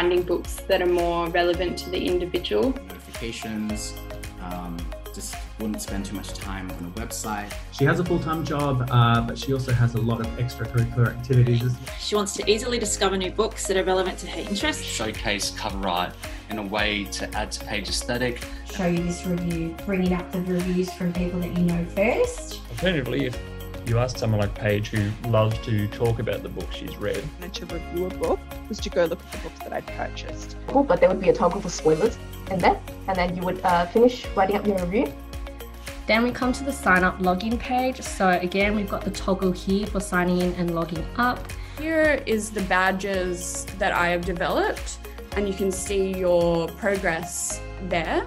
finding books that are more relevant to the individual. Notifications, um, just wouldn't spend too much time on the website. She has a full-time job, uh, but she also has a lot of extracurricular activities. She wants to easily discover new books that are relevant to her interests. Showcase cover art in a way to add to page aesthetic. Show you this review, bringing up the reviews from people that you know first. Alternatively, if you ask someone like Paige who loves to talk about the book she's read. And to review a book was to go look at the books that I'd purchased. Cool, but there would be a toggle for spoilers in there, and then you would uh, finish writing up your review. Then we come to the sign up login page. So again, we've got the toggle here for signing in and logging up. Here is the badges that I have developed and you can see your progress there.